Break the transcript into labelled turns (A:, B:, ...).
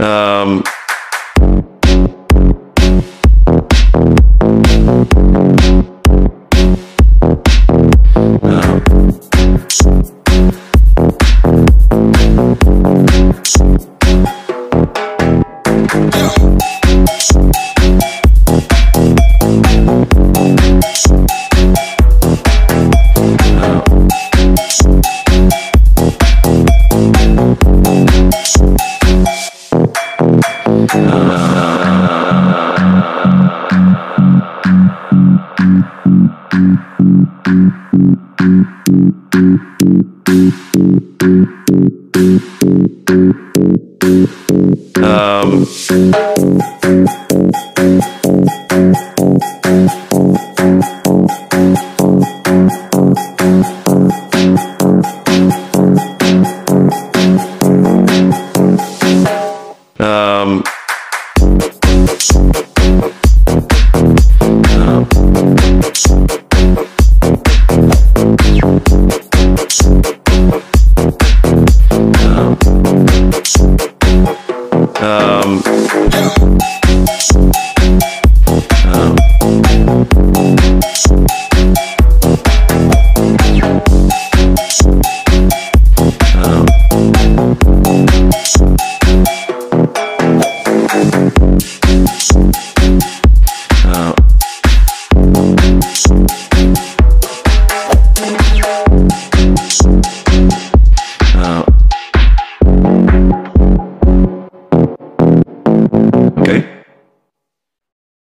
A: Um, Um, um, Um,